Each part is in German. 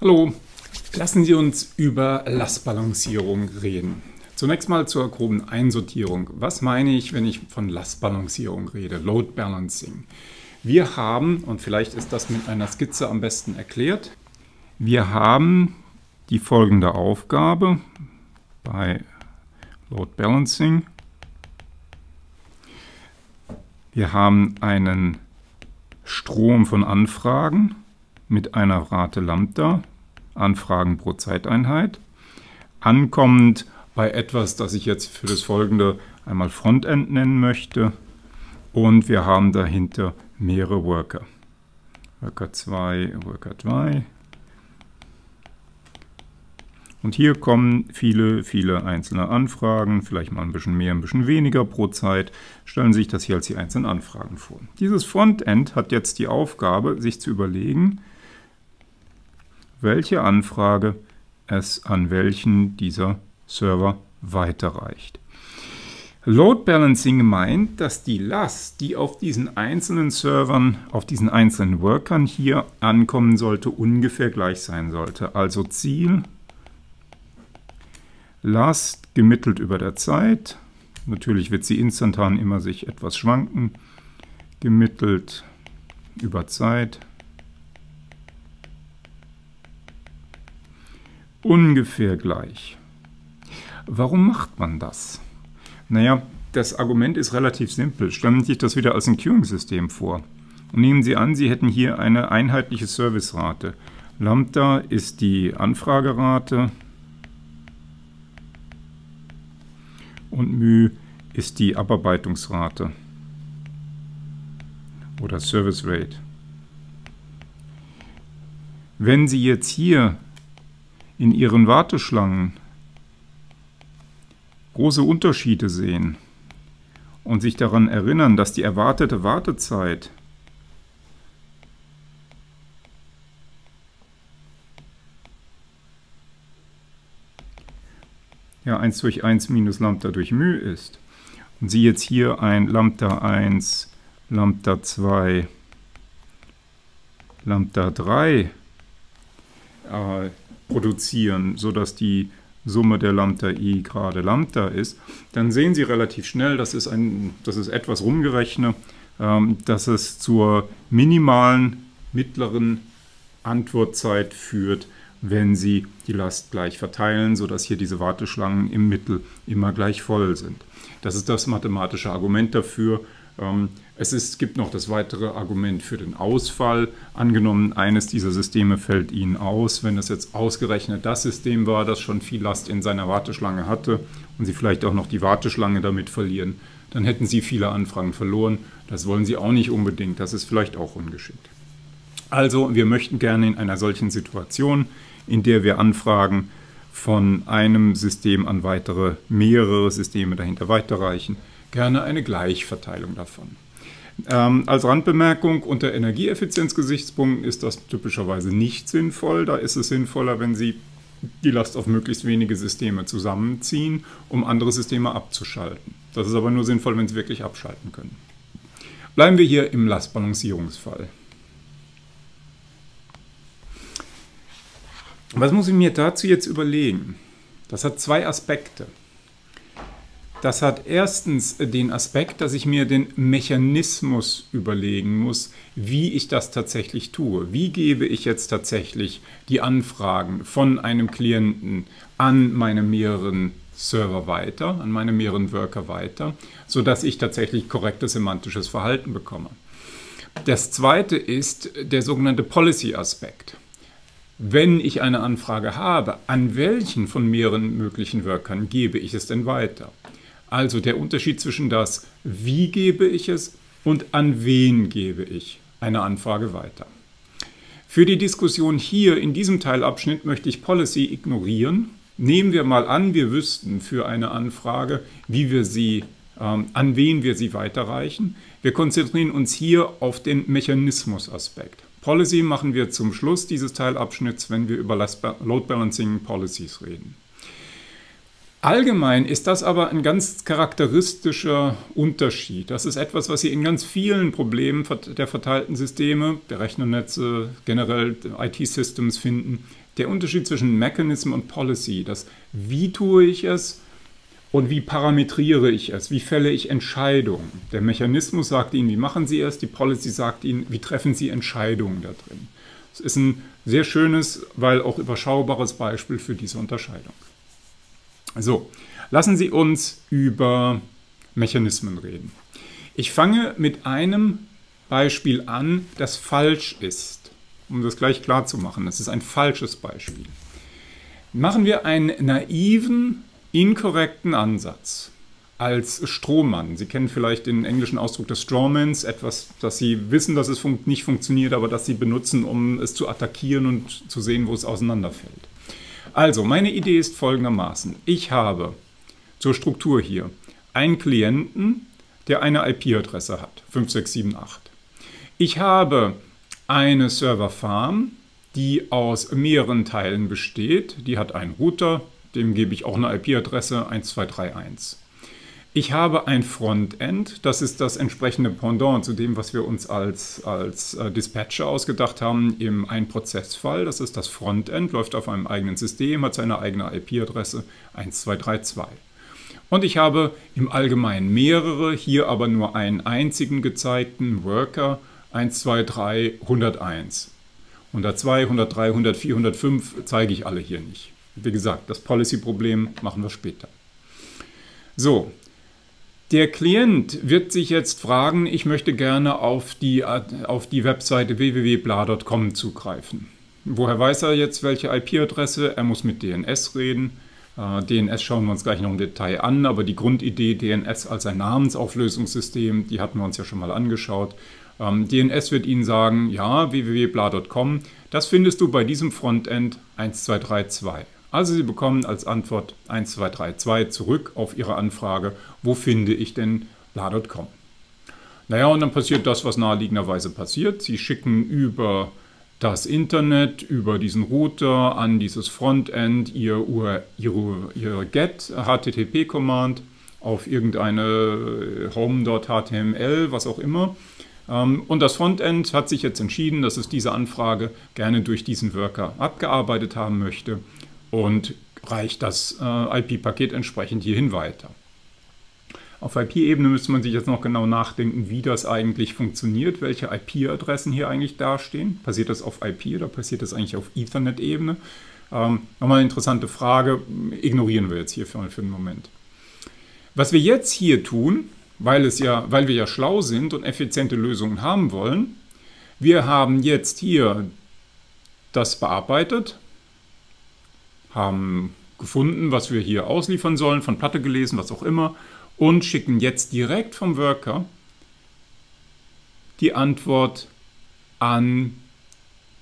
Hallo, lassen Sie uns über Lastbalancierung reden. Zunächst mal zur groben Einsortierung. Was meine ich, wenn ich von Lastbalancierung rede? Load Balancing. Wir haben, und vielleicht ist das mit einer Skizze am besten erklärt, wir haben die folgende Aufgabe bei Load Balancing. Wir haben einen Strom von Anfragen mit einer Rate Lambda, Anfragen pro Zeiteinheit, ankommend bei etwas, das ich jetzt für das folgende einmal Frontend nennen möchte. Und wir haben dahinter mehrere Worker. Worker 2, Worker 3. Und hier kommen viele, viele einzelne Anfragen, vielleicht mal ein bisschen mehr, ein bisschen weniger pro Zeit. Stellen Sie sich das hier als die einzelnen Anfragen vor. Dieses Frontend hat jetzt die Aufgabe, sich zu überlegen, welche Anfrage es an welchen dieser Server weiterreicht. Load Balancing meint, dass die Last, die auf diesen einzelnen Servern, auf diesen einzelnen Workern hier ankommen sollte, ungefähr gleich sein sollte. Also Ziel, Last gemittelt über der Zeit. Natürlich wird sie instantan immer sich etwas schwanken. Gemittelt über Zeit. Ungefähr gleich. Warum macht man das? Naja, das Argument ist relativ simpel. Stellen Sie sich das wieder als ein Queuing-System vor. Und nehmen Sie an, Sie hätten hier eine einheitliche Servicerate. Lambda ist die Anfragerate und μ ist die Abarbeitungsrate oder Service Rate. Wenn Sie jetzt hier in ihren Warteschlangen große Unterschiede sehen und sich daran erinnern, dass die erwartete Wartezeit ja 1 durch 1 minus Lambda durch μ ist. Und Sie jetzt hier ein Lambda 1, Lambda 2, Lambda 3 äh, produzieren, sodass die Summe der Lambda i gerade Lambda ist, dann sehen Sie relativ schnell, das ist, ein, das ist etwas rumgerechnet, ähm, dass es zur minimalen mittleren Antwortzeit führt, wenn Sie die Last gleich verteilen, sodass hier diese Warteschlangen im Mittel immer gleich voll sind. Das ist das mathematische Argument dafür, ähm, es ist, gibt noch das weitere Argument für den Ausfall. Angenommen, eines dieser Systeme fällt Ihnen aus. Wenn es jetzt ausgerechnet das System war, das schon viel Last in seiner Warteschlange hatte und Sie vielleicht auch noch die Warteschlange damit verlieren, dann hätten Sie viele Anfragen verloren. Das wollen Sie auch nicht unbedingt. Das ist vielleicht auch ungeschickt. Also, wir möchten gerne in einer solchen Situation, in der wir Anfragen von einem System an weitere, mehrere Systeme dahinter weiterreichen, gerne eine Gleichverteilung davon. Ähm, als Randbemerkung, unter Energieeffizienzgesichtspunkten ist das typischerweise nicht sinnvoll. Da ist es sinnvoller, wenn Sie die Last auf möglichst wenige Systeme zusammenziehen, um andere Systeme abzuschalten. Das ist aber nur sinnvoll, wenn Sie wirklich abschalten können. Bleiben wir hier im Lastbalancierungsfall. Was muss ich mir dazu jetzt überlegen? Das hat zwei Aspekte. Das hat erstens den Aspekt, dass ich mir den Mechanismus überlegen muss, wie ich das tatsächlich tue. Wie gebe ich jetzt tatsächlich die Anfragen von einem Klienten an meine mehreren Server weiter, an meine mehreren Worker weiter, sodass ich tatsächlich korrektes semantisches Verhalten bekomme. Das zweite ist der sogenannte Policy-Aspekt. Wenn ich eine Anfrage habe, an welchen von mehreren möglichen Workern gebe ich es denn weiter? Also der Unterschied zwischen das, wie gebe ich es und an wen gebe ich eine Anfrage weiter. Für die Diskussion hier in diesem Teilabschnitt möchte ich Policy ignorieren. Nehmen wir mal an, wir wüssten für eine Anfrage, wie wir sie, ähm, an wen wir sie weiterreichen. Wir konzentrieren uns hier auf den Mechanismusaspekt. Policy machen wir zum Schluss dieses Teilabschnitts, wenn wir über Load Balancing Policies reden. Allgemein ist das aber ein ganz charakteristischer Unterschied. Das ist etwas, was Sie in ganz vielen Problemen der verteilten Systeme, der Rechnernetze, generell IT-Systems finden. der Unterschied zwischen Mechanism und Policy. Das, wie tue ich es und wie parametriere ich es? Wie fälle ich Entscheidungen? Der Mechanismus sagt Ihnen, wie machen Sie es? Die Policy sagt Ihnen, wie treffen Sie Entscheidungen da drin? Es ist ein sehr schönes, weil auch überschaubares Beispiel für diese Unterscheidung. So, lassen Sie uns über Mechanismen reden. Ich fange mit einem Beispiel an, das falsch ist, um das gleich klar zu machen. Das ist ein falsches Beispiel. Machen wir einen naiven, inkorrekten Ansatz als Strohmann. Sie kennen vielleicht den englischen Ausdruck des Strawmans, etwas, das Sie wissen, dass es fun nicht funktioniert, aber das Sie benutzen, um es zu attackieren und zu sehen, wo es auseinanderfällt. Also, meine Idee ist folgendermaßen. Ich habe zur Struktur hier einen Klienten, der eine IP-Adresse hat, 5678. Ich habe eine Serverfarm, die aus mehreren Teilen besteht. Die hat einen Router, dem gebe ich auch eine IP-Adresse 1231. Ich habe ein Frontend, das ist das entsprechende Pendant zu dem, was wir uns als, als äh, Dispatcher ausgedacht haben im Ein-Prozess-Fall. Das ist das Frontend, läuft auf einem eigenen System, hat seine eigene IP-Adresse 1232. Und ich habe im Allgemeinen mehrere, hier aber nur einen einzigen gezeigten Worker 123 101. 102, 103, 104, 105 zeige ich alle hier nicht. Wie gesagt, das Policy-Problem machen wir später. So, der Klient wird sich jetzt fragen, ich möchte gerne auf die, auf die Webseite www.bla.com zugreifen. Woher weiß er jetzt, welche IP-Adresse? Er muss mit DNS reden. Äh, DNS schauen wir uns gleich noch im Detail an, aber die Grundidee DNS als ein Namensauflösungssystem, die hatten wir uns ja schon mal angeschaut. Ähm, DNS wird Ihnen sagen, ja, www.bla.com, das findest du bei diesem Frontend 1232. Also Sie bekommen als Antwort 1232 zurück auf Ihre Anfrage, wo finde ich denn bla.com. Naja, und dann passiert das, was naheliegenderweise passiert. Sie schicken über das Internet, über diesen Router an dieses Frontend ihr, ihre, ihre GET HTTP-Command auf irgendeine home.html, was auch immer. Ähm, und das Frontend hat sich jetzt entschieden, dass es diese Anfrage gerne durch diesen Worker abgearbeitet haben möchte und reicht das äh, IP-Paket entsprechend hierhin weiter. Auf IP-Ebene müsste man sich jetzt noch genau nachdenken, wie das eigentlich funktioniert, welche IP-Adressen hier eigentlich dastehen. Passiert das auf IP oder passiert das eigentlich auf Ethernet-Ebene? Ähm, nochmal eine interessante Frage, ignorieren wir jetzt hier für, für einen Moment. Was wir jetzt hier tun, weil, es ja, weil wir ja schlau sind und effiziente Lösungen haben wollen, wir haben jetzt hier das bearbeitet, haben gefunden, was wir hier ausliefern sollen, von Platte gelesen, was auch immer, und schicken jetzt direkt vom Worker die Antwort an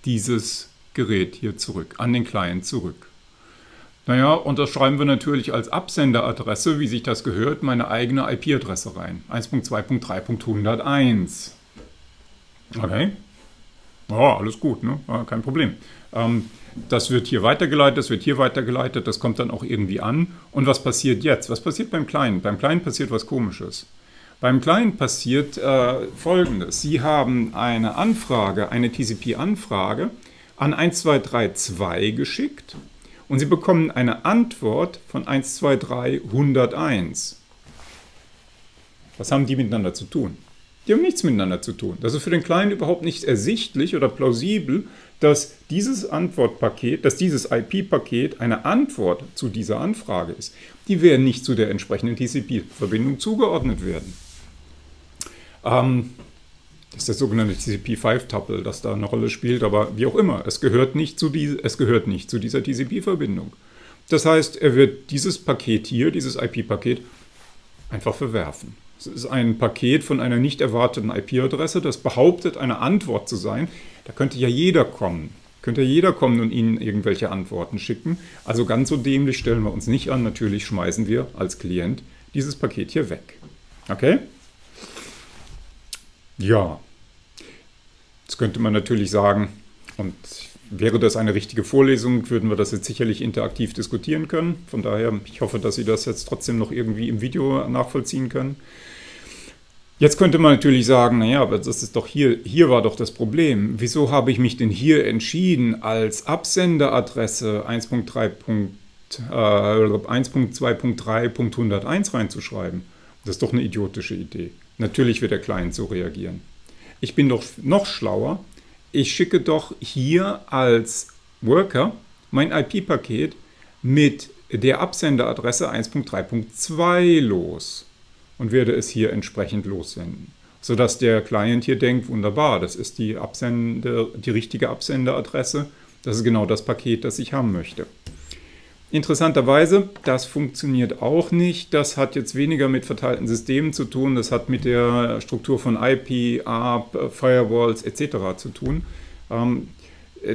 dieses Gerät hier zurück, an den Client zurück. Naja, und das schreiben wir natürlich als Absenderadresse, wie sich das gehört, meine eigene IP-Adresse rein. 1.2.3.101. Okay. Ja, alles gut, ne? kein Problem. Ähm, das wird hier weitergeleitet, das wird hier weitergeleitet, das kommt dann auch irgendwie an. Und was passiert jetzt? Was passiert beim Kleinen? Beim Kleinen passiert was Komisches. Beim Kleinen passiert äh, Folgendes. Sie haben eine Anfrage, eine TCP-Anfrage an 1232 geschickt und Sie bekommen eine Antwort von 123 101. Was haben die miteinander zu tun? Die haben nichts miteinander zu tun. Das ist für den Kleinen überhaupt nicht ersichtlich oder plausibel, dass dieses Antwortpaket, dass dieses IP-Paket eine Antwort zu dieser Anfrage ist. Die werden nicht zu der entsprechenden TCP-Verbindung zugeordnet werden. Ähm, das ist das sogenannte TCP-5-Tuple, das da eine Rolle spielt, aber wie auch immer, es gehört nicht zu, die, es gehört nicht zu dieser TCP-Verbindung. Das heißt, er wird dieses Paket hier, dieses IP-Paket, einfach verwerfen. Es ist ein Paket von einer nicht erwarteten IP-Adresse, das behauptet, eine Antwort zu sein. Da könnte ja jeder kommen. Könnte ja jeder kommen und Ihnen irgendwelche Antworten schicken. Also ganz so dämlich stellen wir uns nicht an. Natürlich schmeißen wir als Klient dieses Paket hier weg. Okay? Ja. Jetzt könnte man natürlich sagen, und wäre das eine richtige Vorlesung, würden wir das jetzt sicherlich interaktiv diskutieren können. Von daher, ich hoffe, dass Sie das jetzt trotzdem noch irgendwie im Video nachvollziehen können. Jetzt könnte man natürlich sagen, naja, aber das ist doch hier, hier war doch das Problem. Wieso habe ich mich denn hier entschieden, als Absenderadresse 1.2.3.101 äh, reinzuschreiben? Das ist doch eine idiotische Idee. Natürlich wird der Client so reagieren. Ich bin doch noch schlauer. Ich schicke doch hier als Worker mein IP-Paket mit der Absenderadresse 1.3.2 los und werde es hier entsprechend lossenden. Sodass der Client hier denkt, wunderbar, das ist die, Absende, die richtige Absenderadresse, das ist genau das Paket, das ich haben möchte. Interessanterweise, das funktioniert auch nicht. Das hat jetzt weniger mit verteilten Systemen zu tun, das hat mit der Struktur von IP, ARP, Firewalls etc. zu tun. Ähm,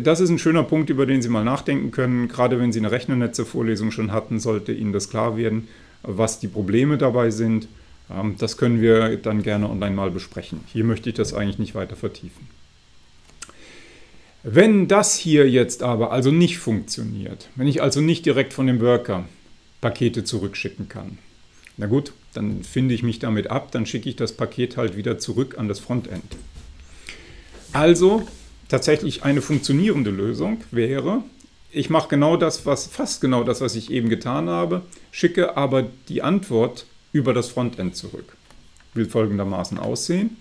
das ist ein schöner Punkt, über den Sie mal nachdenken können. Gerade wenn Sie eine Rechnernetze-Vorlesung schon hatten, sollte Ihnen das klar werden, was die Probleme dabei sind. Ähm, das können wir dann gerne online mal besprechen. Hier möchte ich das eigentlich nicht weiter vertiefen. Wenn das hier jetzt aber also nicht funktioniert, wenn ich also nicht direkt von dem Worker Pakete zurückschicken kann, na gut, dann finde ich mich damit ab, dann schicke ich das Paket halt wieder zurück an das Frontend. Also tatsächlich eine funktionierende Lösung wäre, ich mache genau das, was fast genau das, was ich eben getan habe, schicke aber die Antwort über das Frontend zurück. Will folgendermaßen aussehen.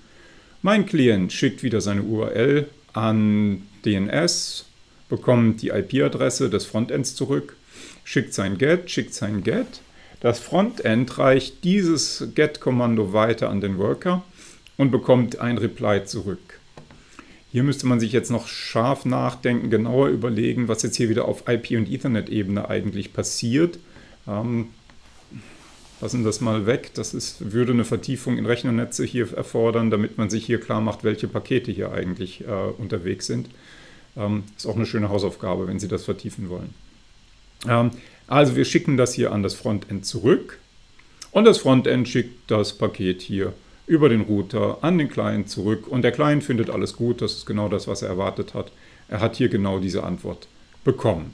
Mein Klient schickt wieder seine URL an DNS, bekommt die IP-Adresse des Frontends zurück, schickt sein GET, schickt sein GET. Das Frontend reicht dieses GET-Kommando weiter an den Worker und bekommt ein Reply zurück. Hier müsste man sich jetzt noch scharf nachdenken, genauer überlegen, was jetzt hier wieder auf IP- und Ethernet-Ebene eigentlich passiert. Ähm, lassen das mal weg. Das ist, würde eine Vertiefung in Rechnernetze hier erfordern, damit man sich hier klar macht, welche Pakete hier eigentlich äh, unterwegs sind. Ähm, ist auch eine schöne Hausaufgabe, wenn Sie das vertiefen wollen. Ähm, also wir schicken das hier an das Frontend zurück und das Frontend schickt das Paket hier über den Router an den Client zurück und der Client findet alles gut, das ist genau das, was er erwartet hat. Er hat hier genau diese Antwort bekommen.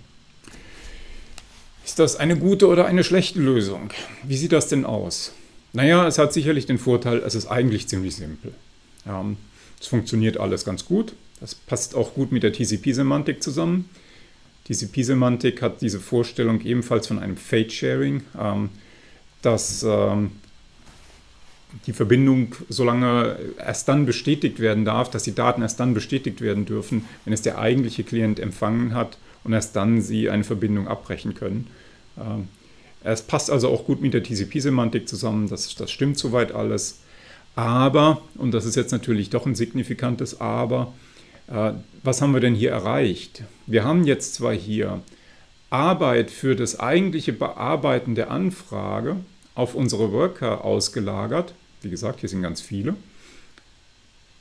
Ist das eine gute oder eine schlechte Lösung? Wie sieht das denn aus? Naja, es hat sicherlich den Vorteil, es ist eigentlich ziemlich simpel. Ähm, es funktioniert alles ganz gut. Das passt auch gut mit der TCP-Semantik zusammen. TCP-Semantik hat diese Vorstellung ebenfalls von einem Fate-Sharing, ähm, dass ähm, die Verbindung solange erst dann bestätigt werden darf, dass die Daten erst dann bestätigt werden dürfen, wenn es der eigentliche Klient empfangen hat und erst dann sie eine Verbindung abbrechen können. Ähm, es passt also auch gut mit der TCP-Semantik zusammen, das, das stimmt soweit alles. Aber, und das ist jetzt natürlich doch ein signifikantes Aber, äh, was haben wir denn hier erreicht? Wir haben jetzt zwar hier Arbeit für das eigentliche Bearbeiten der Anfrage auf unsere Worker ausgelagert. Wie gesagt, hier sind ganz viele.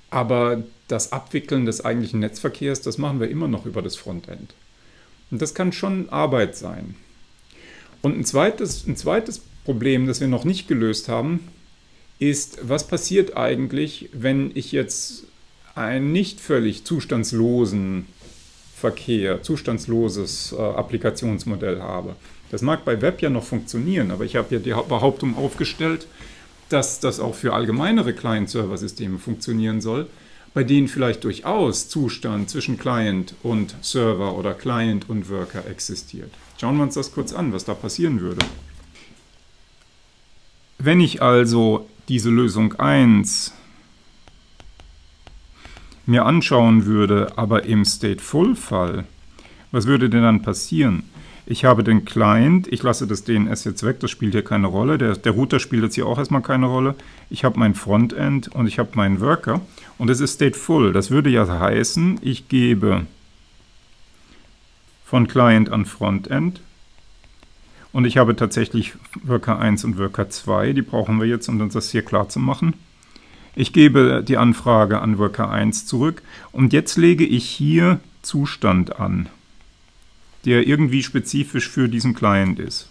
Aber das Abwickeln des eigentlichen Netzverkehrs, das machen wir immer noch über das Frontend. Und das kann schon Arbeit sein. Und ein zweites, ein zweites Problem, das wir noch nicht gelöst haben, ist, was passiert eigentlich, wenn ich jetzt einen nicht völlig zustandslosen Verkehr, zustandsloses äh, Applikationsmodell habe. Das mag bei Web ja noch funktionieren, aber ich habe ja die Behauptung aufgestellt, dass das auch für allgemeinere Client-Server-Systeme funktionieren soll bei denen vielleicht durchaus Zustand zwischen Client und Server oder Client und Worker existiert. Schauen wir uns das kurz an, was da passieren würde. Wenn ich also diese Lösung 1 mir anschauen würde, aber im Stateful-Fall, was würde denn dann passieren? Ich habe den Client, ich lasse das DNS jetzt weg, das spielt hier keine Rolle. Der, der Router spielt jetzt hier auch erstmal keine Rolle. Ich habe mein Frontend und ich habe meinen Worker und es ist stateful. Das würde ja heißen, ich gebe von Client an Frontend und ich habe tatsächlich Worker 1 und Worker 2, die brauchen wir jetzt, um uns das hier klar zu machen. Ich gebe die Anfrage an Worker 1 zurück und jetzt lege ich hier Zustand an der irgendwie spezifisch für diesen Client ist.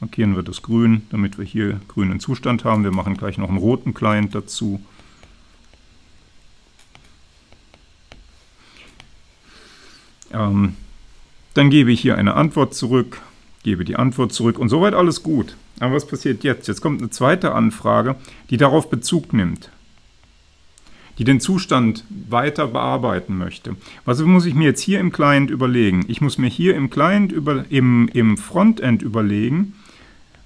Markieren wir das grün, damit wir hier grünen Zustand haben. Wir machen gleich noch einen roten Client dazu. Ähm, dann gebe ich hier eine Antwort zurück, gebe die Antwort zurück und soweit alles gut. Aber was passiert jetzt? Jetzt kommt eine zweite Anfrage, die darauf Bezug nimmt. Die den Zustand weiter bearbeiten möchte. Was muss ich mir jetzt hier im Client überlegen? Ich muss mir hier im Client über, im, im Frontend überlegen,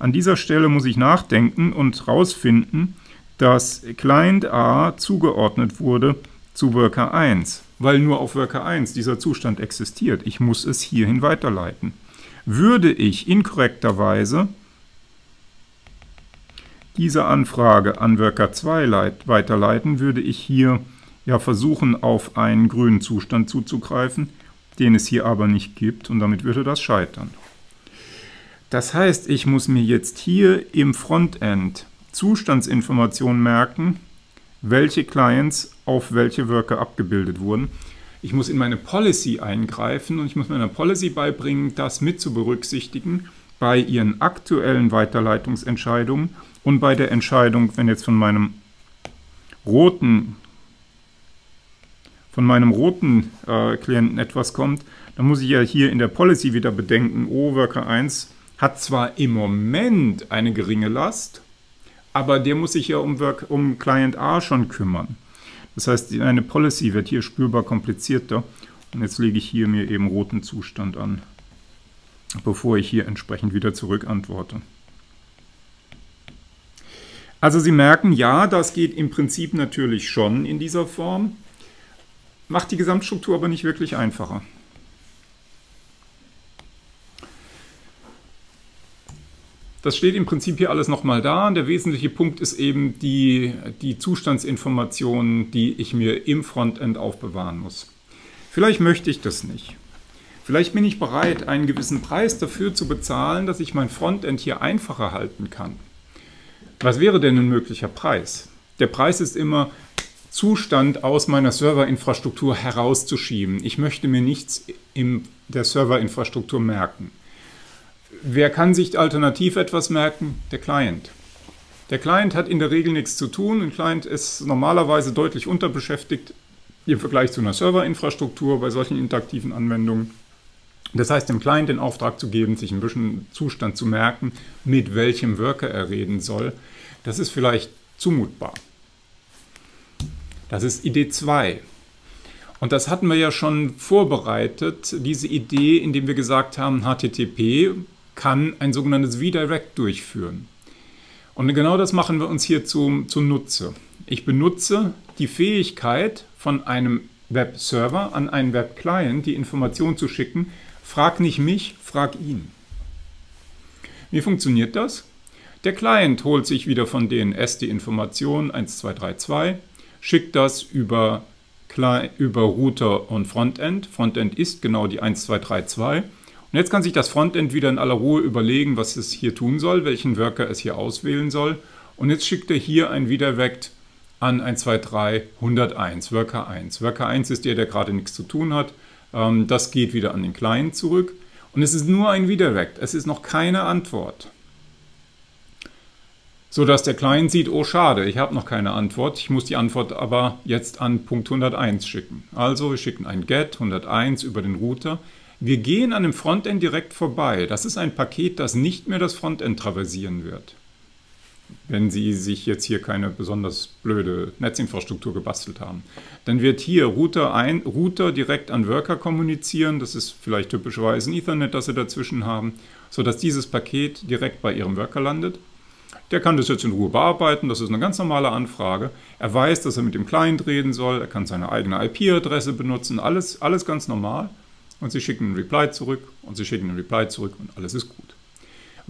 an dieser Stelle muss ich nachdenken und herausfinden, dass Client A zugeordnet wurde zu Worker 1, weil nur auf Worker 1 dieser Zustand existiert. Ich muss es hierhin weiterleiten. Würde ich inkorrekterweise diese Anfrage an Worker 2 weiterleiten, würde ich hier ja versuchen, auf einen grünen Zustand zuzugreifen, den es hier aber nicht gibt und damit würde das scheitern. Das heißt, ich muss mir jetzt hier im Frontend Zustandsinformationen merken, welche Clients auf welche Worker abgebildet wurden. Ich muss in meine Policy eingreifen und ich muss meiner Policy beibringen, das mit zu berücksichtigen bei ihren aktuellen Weiterleitungsentscheidungen und bei der Entscheidung, wenn jetzt von meinem roten von meinem roten äh, Klienten etwas kommt, dann muss ich ja hier in der Policy wieder bedenken, oh, Worker 1 hat zwar im Moment eine geringe Last, aber der muss sich ja um, Work, um Client A schon kümmern. Das heißt, eine Policy wird hier spürbar komplizierter. Und jetzt lege ich hier mir eben roten Zustand an, bevor ich hier entsprechend wieder zurück antworte. Also Sie merken, ja, das geht im Prinzip natürlich schon in dieser Form, macht die Gesamtstruktur aber nicht wirklich einfacher. Das steht im Prinzip hier alles nochmal da. Der wesentliche Punkt ist eben die, die Zustandsinformationen, die ich mir im Frontend aufbewahren muss. Vielleicht möchte ich das nicht. Vielleicht bin ich bereit, einen gewissen Preis dafür zu bezahlen, dass ich mein Frontend hier einfacher halten kann. Was wäre denn ein möglicher Preis? Der Preis ist immer, Zustand aus meiner Serverinfrastruktur herauszuschieben. Ich möchte mir nichts in der Serverinfrastruktur merken. Wer kann sich alternativ etwas merken? Der Client. Der Client hat in der Regel nichts zu tun. Ein Client ist normalerweise deutlich unterbeschäftigt im Vergleich zu einer Serverinfrastruktur bei solchen interaktiven Anwendungen. Das heißt, dem Client den Auftrag zu geben, sich ein bisschen Zustand zu merken, mit welchem Worker er reden soll, das ist vielleicht zumutbar. Das ist Idee 2. Und das hatten wir ja schon vorbereitet, diese Idee, indem wir gesagt haben, HTTP kann ein sogenanntes Redirect durchführen. Und genau das machen wir uns hier zum, zunutze. Ich benutze die Fähigkeit von einem Webserver an einen Webclient, die Information zu schicken. Frag nicht mich, frag ihn. Wie funktioniert das? Der Client holt sich wieder von DNS die Information 1232, schickt das über, über Router und Frontend. Frontend ist genau die 1232 und jetzt kann sich das Frontend wieder in aller Ruhe überlegen, was es hier tun soll, welchen Worker es hier auswählen soll. Und jetzt schickt er hier ein Redirect an 123 101, Worker 1. Worker 1 ist der, der gerade nichts zu tun hat. Ähm, das geht wieder an den Client zurück. Und es ist nur ein Redirect, es ist noch keine Antwort. So dass der Client sieht, oh schade, ich habe noch keine Antwort, ich muss die Antwort aber jetzt an Punkt 101 schicken. Also wir schicken ein GET 101 über den Router. Wir gehen an dem Frontend direkt vorbei. Das ist ein Paket, das nicht mehr das Frontend traversieren wird. Wenn Sie sich jetzt hier keine besonders blöde Netzinfrastruktur gebastelt haben. Dann wird hier Router, ein, Router direkt an Worker kommunizieren. Das ist vielleicht typischerweise ein Ethernet, das Sie dazwischen haben, sodass dieses Paket direkt bei Ihrem Worker landet. Der kann das jetzt in Ruhe bearbeiten, das ist eine ganz normale Anfrage. Er weiß, dass er mit dem Client reden soll, er kann seine eigene IP-Adresse benutzen, alles, alles ganz normal und Sie schicken einen Reply zurück und Sie schicken einen Reply zurück und alles ist gut.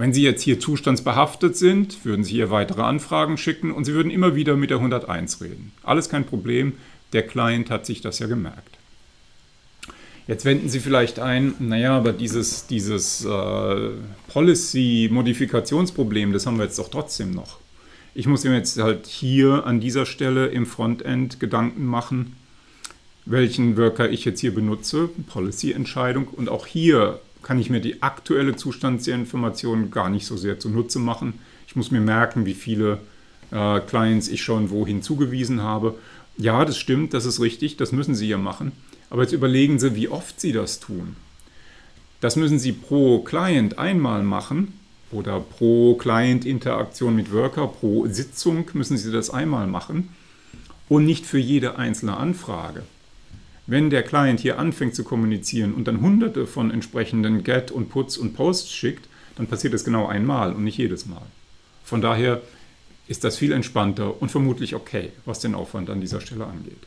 Wenn Sie jetzt hier zustandsbehaftet sind, würden Sie hier weitere Anfragen schicken und Sie würden immer wieder mit der 101 reden. Alles kein Problem, der Client hat sich das ja gemerkt. Jetzt wenden Sie vielleicht ein, naja, aber dieses, dieses äh, Policy-Modifikationsproblem, das haben wir jetzt doch trotzdem noch. Ich muss mir jetzt halt hier an dieser Stelle im Frontend Gedanken machen, welchen Worker ich jetzt hier benutze, Policy-Entscheidung. Und auch hier kann ich mir die aktuelle Zustandsinformation gar nicht so sehr zunutze machen. Ich muss mir merken, wie viele äh, Clients ich schon wohin zugewiesen habe. Ja, das stimmt, das ist richtig, das müssen Sie ja machen. Aber jetzt überlegen Sie, wie oft Sie das tun. Das müssen Sie pro Client einmal machen oder pro Client-Interaktion mit Worker, pro Sitzung müssen Sie das einmal machen. und nicht für jede einzelne Anfrage. Wenn der Client hier anfängt zu kommunizieren und dann hunderte von entsprechenden Get und Puts und Posts schickt, dann passiert das genau einmal und nicht jedes Mal. Von daher ist das viel entspannter und vermutlich okay, was den Aufwand an dieser Stelle angeht.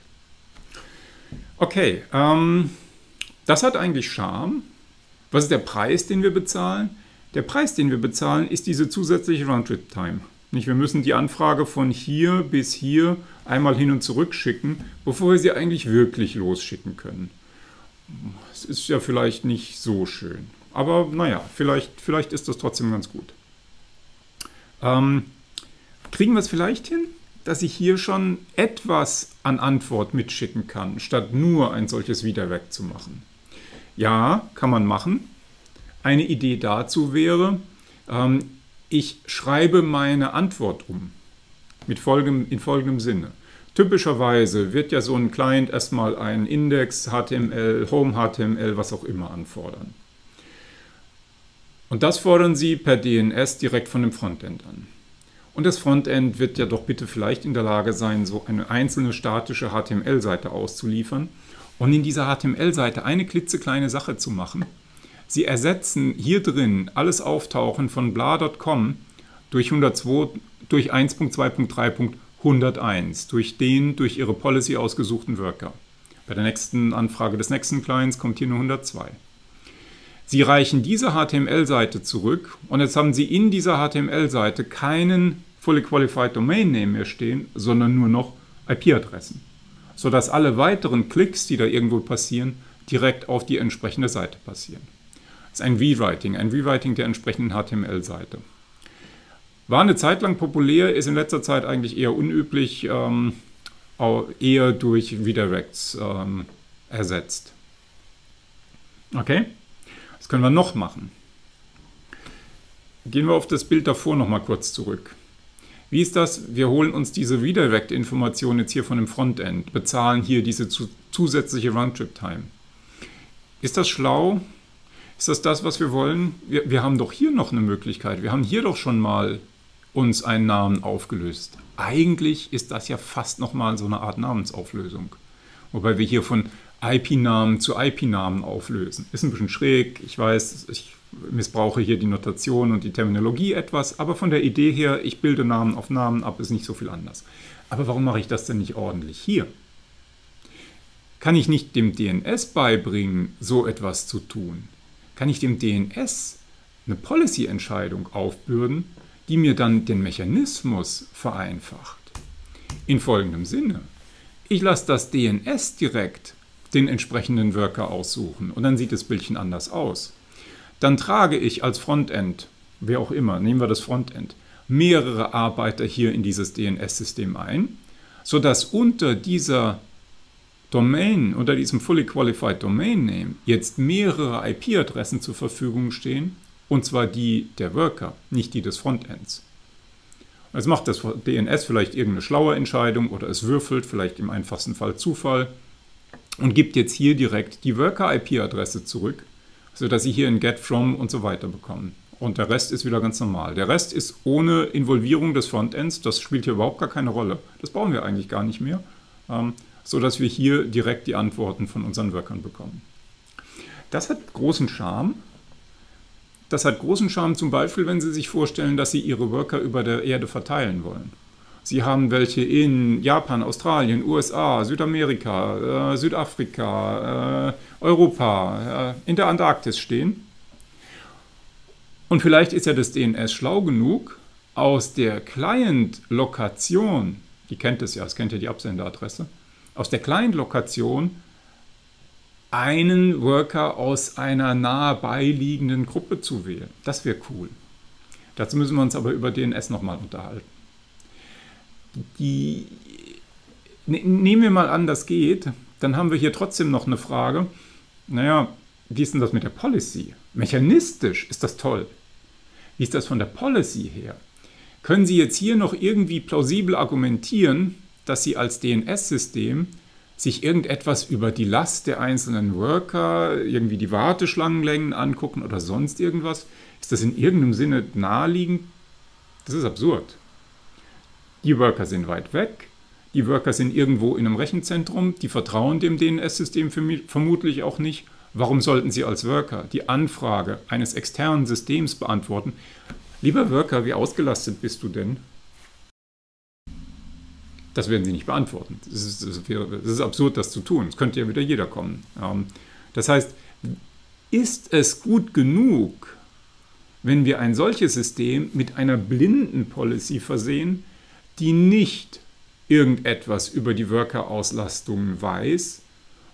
Okay, ähm, das hat eigentlich Charme. Was ist der Preis, den wir bezahlen? Der Preis, den wir bezahlen, ist diese zusätzliche Roundtrip-Time. Wir müssen die Anfrage von hier bis hier einmal hin und zurück schicken, bevor wir sie eigentlich wirklich losschicken können. Es ist ja vielleicht nicht so schön. Aber naja, vielleicht, vielleicht ist das trotzdem ganz gut. Ähm, kriegen wir es vielleicht hin, dass ich hier schon etwas an Antwort mitschicken kann, statt nur ein solches Wiederweg zu machen? Ja, kann man machen. Eine Idee dazu wäre, ähm, ich schreibe meine Antwort um. Mit folgendem, in folgendem Sinne. Typischerweise wird ja so ein Client erstmal einen Index, HTML, Home HTML, was auch immer anfordern. Und das fordern Sie per DNS direkt von dem Frontend an. Und das Frontend wird ja doch bitte vielleicht in der Lage sein, so eine einzelne statische HTML-Seite auszuliefern und in dieser HTML-Seite eine klitzekleine Sache zu machen. Sie ersetzen hier drin alles Auftauchen von bla.com durch, durch 1.2.3.101, durch den durch Ihre Policy ausgesuchten Worker. Bei der nächsten Anfrage des nächsten Clients kommt hier nur 102. Sie reichen diese HTML-Seite zurück und jetzt haben Sie in dieser HTML-Seite keinen Fully Qualified Domain Name mehr stehen, sondern nur noch IP-Adressen, sodass alle weiteren Klicks, die da irgendwo passieren, direkt auf die entsprechende Seite passieren. Ist ein Rewriting, ein Rewriting der entsprechenden HTML-Seite. War eine Zeit lang populär, ist in letzter Zeit eigentlich eher unüblich, ähm, eher durch Redirects ähm, ersetzt. Okay? Was können wir noch machen? Gehen wir auf das Bild davor nochmal kurz zurück. Wie ist das? Wir holen uns diese Redirect-Information jetzt hier von dem Frontend, bezahlen hier diese zusätzliche Roundtrip-Time. Ist das schlau? Ist das das, was wir wollen? Wir, wir haben doch hier noch eine Möglichkeit. Wir haben hier doch schon mal uns einen Namen aufgelöst. Eigentlich ist das ja fast nochmal so eine Art Namensauflösung. Wobei wir hier von IP-Namen zu IP-Namen auflösen. Ist ein bisschen schräg, ich weiß, ich missbrauche hier die Notation und die Terminologie etwas, aber von der Idee her, ich bilde Namen auf Namen ab, ist nicht so viel anders. Aber warum mache ich das denn nicht ordentlich hier? Kann ich nicht dem DNS beibringen, so etwas zu tun? Kann ich dem DNS eine Policy-Entscheidung aufbürden, die mir dann den Mechanismus vereinfacht? In folgendem Sinne. Ich lasse das DNS direkt den entsprechenden Worker aussuchen und dann sieht das Bildchen anders aus. Dann trage ich als Frontend, wer auch immer, nehmen wir das Frontend, mehrere Arbeiter hier in dieses DNS-System ein, sodass unter dieser Domain, unter diesem Fully Qualified Domain Name jetzt mehrere IP-Adressen zur Verfügung stehen, und zwar die der Worker, nicht die des Frontends. Jetzt macht das DNS vielleicht irgendeine schlaue Entscheidung oder es würfelt, vielleicht im einfachsten Fall Zufall und gibt jetzt hier direkt die Worker-IP-Adresse zurück, sodass Sie hier ein Get From und so weiter bekommen. Und der Rest ist wieder ganz normal. Der Rest ist ohne Involvierung des Frontends, das spielt hier überhaupt gar keine Rolle. Das brauchen wir eigentlich gar nicht mehr, ähm, sodass wir hier direkt die Antworten von unseren Workern bekommen. Das hat großen Charme. Das hat großen Charme zum Beispiel, wenn Sie sich vorstellen, dass Sie Ihre Worker über der Erde verteilen wollen. Sie haben welche in Japan, Australien, USA, Südamerika, äh, Südafrika, äh, Europa, äh, in der Antarktis stehen. Und vielleicht ist ja das DNS schlau genug, aus der Client-Lokation, die kennt es ja, es kennt ja die Absenderadresse, aus der Client-Lokation einen Worker aus einer nahe beiliegenden Gruppe zu wählen. Das wäre cool. Dazu müssen wir uns aber über DNS nochmal unterhalten die, ne, nehmen wir mal an, das geht, dann haben wir hier trotzdem noch eine Frage. Naja, wie ist denn das mit der Policy? Mechanistisch ist das toll. Wie ist das von der Policy her? Können Sie jetzt hier noch irgendwie plausibel argumentieren, dass Sie als DNS-System sich irgendetwas über die Last der einzelnen Worker, irgendwie die Warteschlangenlängen angucken oder sonst irgendwas? Ist das in irgendeinem Sinne naheliegend? Das ist absurd. Die Worker sind weit weg. Die Worker sind irgendwo in einem Rechenzentrum, die vertrauen dem DNS-System vermutlich auch nicht. Warum sollten sie als Worker die Anfrage eines externen Systems beantworten? Lieber Worker, wie ausgelastet bist du denn? Das werden sie nicht beantworten. Es ist, es ist, absurd, das zu tun. Es könnte ja wieder jeder kommen. Ähm, das heißt, ist es gut genug, wenn wir ein solches System mit einer blinden Policy versehen, die nicht irgendetwas über die Worker-Auslastung weiß,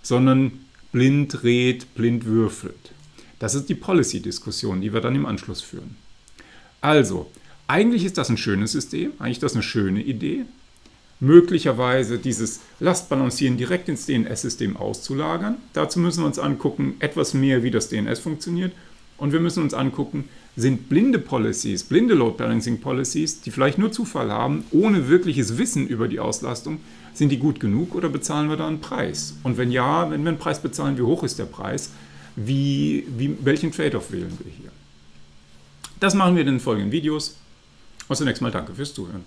sondern blind redet, blind würfelt. Das ist die Policy-Diskussion, die wir dann im Anschluss führen. Also, eigentlich ist das ein schönes System, eigentlich ist das eine schöne Idee, möglicherweise dieses Lastbalancieren direkt ins DNS-System auszulagern. Dazu müssen wir uns angucken, etwas mehr, wie das DNS funktioniert. Und wir müssen uns angucken, sind blinde Policies, blinde Load Balancing Policies, die vielleicht nur Zufall haben, ohne wirkliches Wissen über die Auslastung, sind die gut genug oder bezahlen wir da einen Preis? Und wenn ja, wenn wir einen Preis bezahlen, wie hoch ist der Preis? Wie, wie, welchen Trade-off wählen wir hier? Das machen wir in den folgenden Videos. Und zunächst mal danke fürs Zuhören.